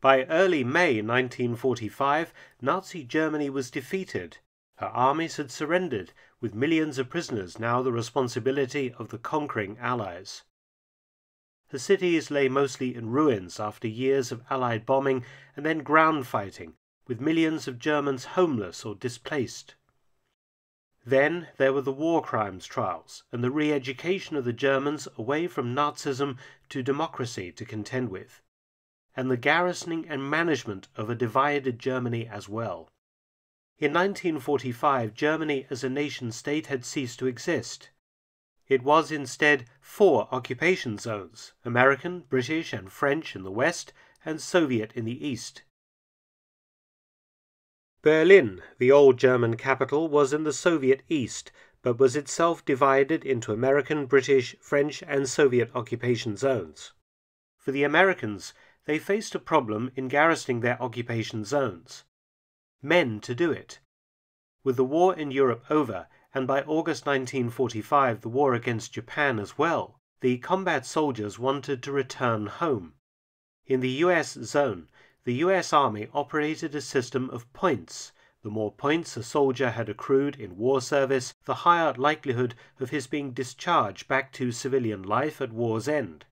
By early May 1945, Nazi Germany was defeated. Her armies had surrendered, with millions of prisoners now the responsibility of the conquering Allies. The cities lay mostly in ruins after years of Allied bombing and then ground fighting, with millions of Germans homeless or displaced. Then there were the war crimes trials and the re education of the Germans away from Nazism to democracy to contend with and the garrisoning and management of a divided Germany as well. In 1945, Germany as a nation state had ceased to exist. It was instead four occupation zones American, British, and French in the west, and Soviet in the east. Berlin, the old German capital, was in the Soviet east, but was itself divided into American, British, French, and Soviet occupation zones. For the Americans, they faced a problem in garrisoning their occupation zones. Men to do it. With the war in Europe over, and by August 1945 the war against Japan as well, the combat soldiers wanted to return home. In the US zone, the US Army operated a system of points. The more points a soldier had accrued in war service, the higher likelihood of his being discharged back to civilian life at war's end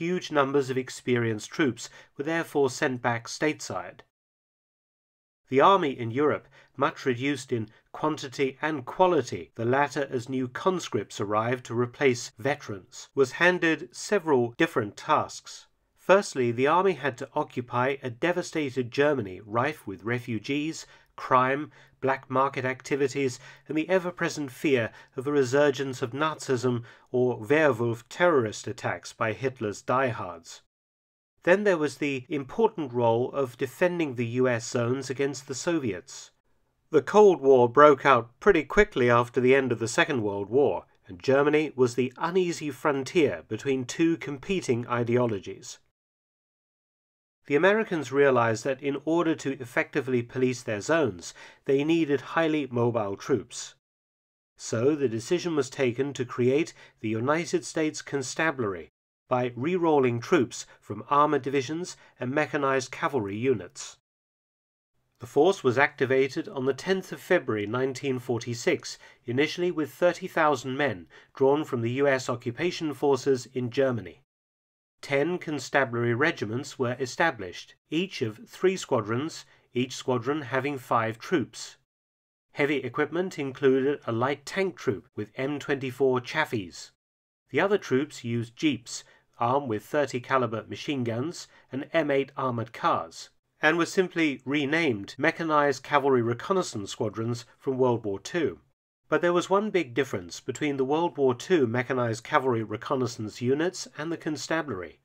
huge numbers of experienced troops were therefore sent back stateside. The army in Europe, much reduced in quantity and quality, the latter as new conscripts arrived to replace veterans, was handed several different tasks. Firstly, the army had to occupy a devastated Germany rife with refugees, crime, black market activities, and the ever present fear of a resurgence of Nazism or werewolf terrorist attacks by Hitler's diehards. Then there was the important role of defending the US zones against the Soviets. The Cold War broke out pretty quickly after the end of the Second World War, and Germany was the uneasy frontier between two competing ideologies. The Americans realized that in order to effectively police their zones, they needed highly mobile troops. So the decision was taken to create the United States Constabulary by re-rolling troops from armored divisions and mechanized cavalry units. The force was activated on the 10th of February 1946, initially with 30,000 men drawn from the US occupation forces in Germany. Ten constabulary regiments were established, each of three squadrons, each squadron having five troops. Heavy equipment included a light tank troop with M24 Chaffees. The other troops used jeeps armed with 30 caliber machine guns and M8 armored cars and were simply renamed Mechanized Cavalry Reconnaissance Squadrons from World War II. But there was one big difference between the World War II mechanized cavalry reconnaissance units and the constabulary.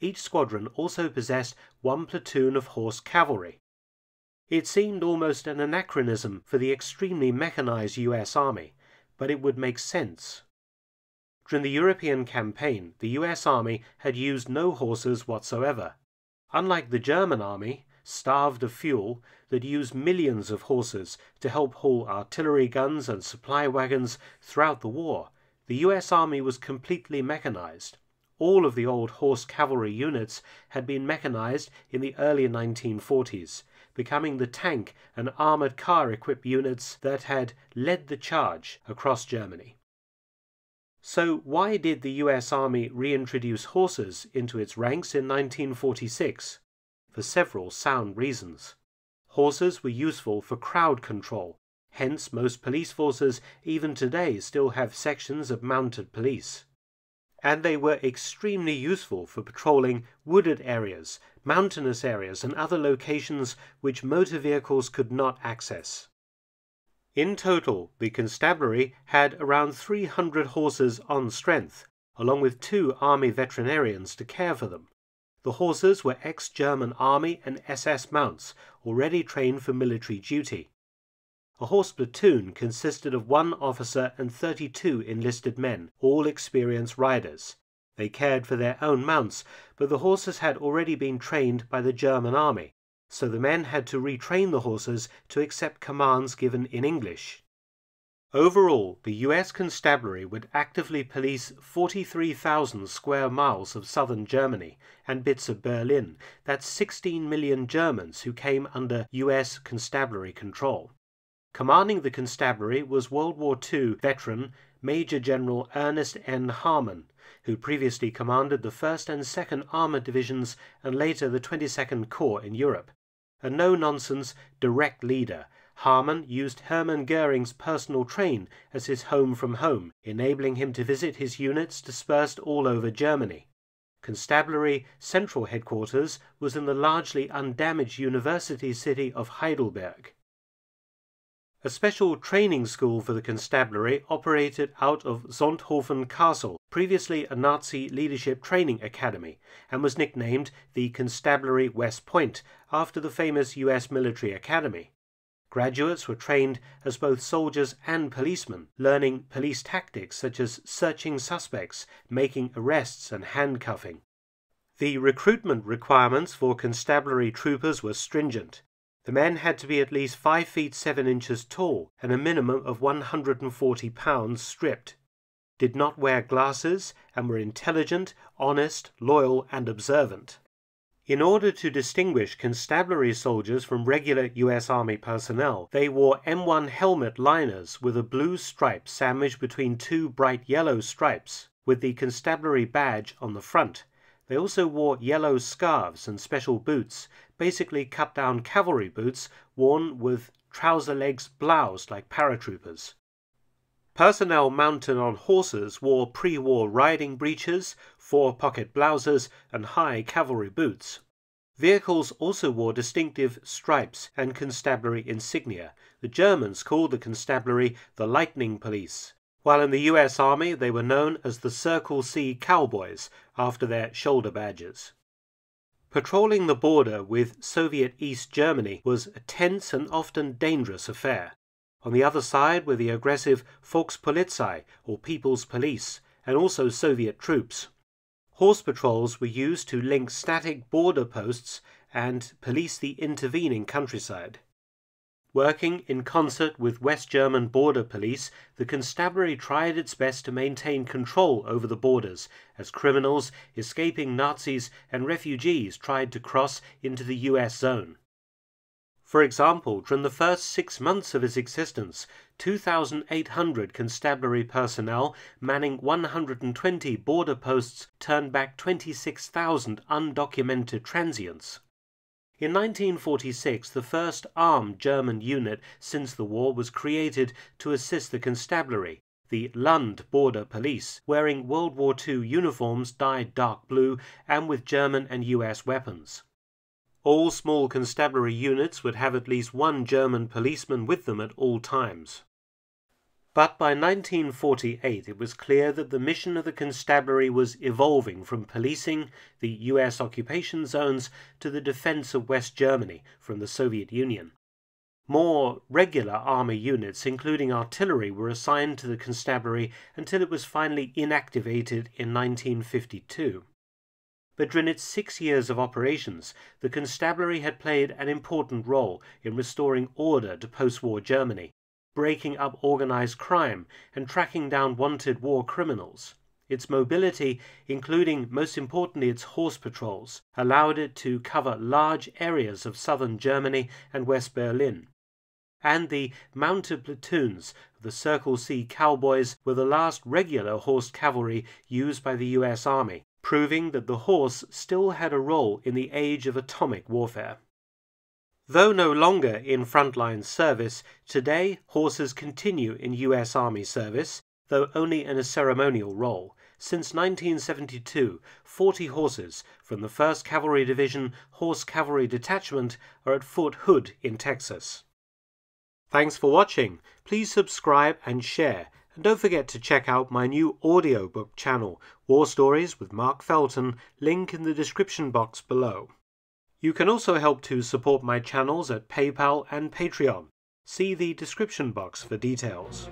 Each squadron also possessed one platoon of horse cavalry. It seemed almost an anachronism for the extremely mechanized US Army, but it would make sense. During the European campaign, the US Army had used no horses whatsoever. Unlike the German Army, starved of fuel, that used millions of horses to help haul artillery guns and supply wagons throughout the war, the US Army was completely mechanized. All of the old horse cavalry units had been mechanized in the early 1940s, becoming the tank and armored car equipped units that had led the charge across Germany. So, why did the US Army reintroduce horses into its ranks in 1946? for several sound reasons. Horses were useful for crowd control, hence, most police forces even today still have sections of mounted police. And they were extremely useful for patrolling wooded areas, mountainous areas, and other locations which motor vehicles could not access. In total, the constabulary had around 300 horses on strength, along with two army veterinarians to care for them. The horses were ex-German Army and SS mounts, already trained for military duty. A horse platoon consisted of one officer and 32 enlisted men, all experienced riders. They cared for their own mounts, but the horses had already been trained by the German army, so the men had to retrain the horses to accept commands given in English. Overall, the US Constabulary would actively police 43,000 square miles of southern Germany and bits of Berlin. That's 16 million Germans who came under US Constabulary control. Commanding the constabulary was World War II veteran Major General Ernest N. Harmon, who previously commanded the 1st and 2nd Armored Divisions and later the 22nd Corps in Europe. A no nonsense, direct leader, Harmon used Hermann Goering's personal train as his home from home, enabling him to visit his units dispersed all over Germany. Constabulary central headquarters was in the largely undamaged university city of Heidelberg. A special training school for the constabulary operated out of Sonthofen Castle, previously a Nazi leadership training academy, and was nicknamed the Constabulary West Point after the famous US military academy. Graduates were trained as both soldiers and policemen, learning police tactics such as searching suspects, making arrests, and handcuffing. The recruitment requirements for constabulary troopers were stringent. The men had to be at least 5 feet 7 inches tall and a minimum of 140 pounds stripped, did not wear glasses, and were intelligent, honest, loyal, and observant. In order to distinguish constabulary soldiers from regular U.S. Army personnel, they wore M1 helmet liners with a blue stripe sandwiched between two bright yellow stripes, with the constabulary badge on the front. They also wore yellow scarves and special boots, basically cut down cavalry boots worn with trouser legs bloused like paratroopers. Personnel mounted on horses wore pre war riding breeches, four pocket blouses, and high cavalry boots. Vehicles also wore distinctive stripes and constabulary insignia. The Germans called the constabulary the Lightning Police, while in the US Army they were known as the Circle C Cowboys after their shoulder badges. Patrolling the border with Soviet East Germany was a tense and often dangerous affair. On the other side were the aggressive Volkspolizei, or People's Police, and also Soviet troops. Horse patrols were used to link static border posts and police the intervening countryside. Working in concert with West German border police, the constabulary tried its best to maintain control over the borders as criminals, escaping Nazis, and refugees tried to cross into the US zone. For example, during the first six months of its existence, 2,800 constabulary personnel manning 120 border posts turned back 26,000 undocumented transients. In 1946, the first armed German unit since the war was created to assist the constabulary, the Land Border Police, wearing World War II uniforms dyed dark blue and with German and US weapons. All small constabulary units would have at least one German policeman with them at all times. But by 1948 it was clear that the mission of the constabulary was evolving from policing the US occupation zones to the defense of West Germany from the Soviet Union. More regular army units, including artillery, were assigned to the constabulary until it was finally inactivated in 1952. But during its six years of operations, the constabulary had played an important role in restoring order to post war Germany breaking up organized crime, and tracking down wanted war criminals. Its mobility, including most importantly its horse patrols, allowed it to cover large areas of southern Germany and West Berlin. And the mounted platoons of the Circle C Cowboys were the last regular horse cavalry used by the US Army, proving that the horse still had a role in the age of atomic warfare. Though no longer in frontline service, today horses continue in U.S. Army service, though only in a ceremonial role. Since 1972, 40 horses from the 1st Cavalry Division Horse Cavalry Detachment are at Fort Hood in Texas. Thanks for watching. Please subscribe and share. And don't forget to check out my new audiobook channel, War Stories with Mark Felton, link in the description box below. You can also help to support my channels at PayPal and Patreon. See the description box for details.